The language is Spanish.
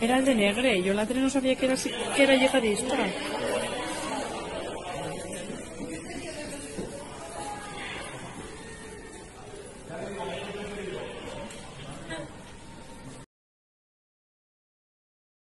Era el de Negre, yo la tele no sabía que era, que era yihadista.